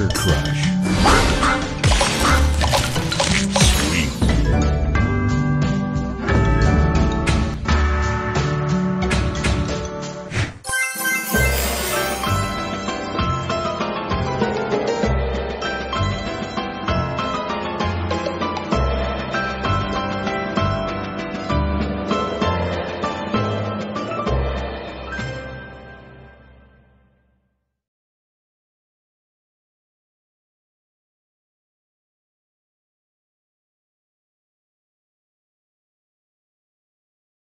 Sugar Crush.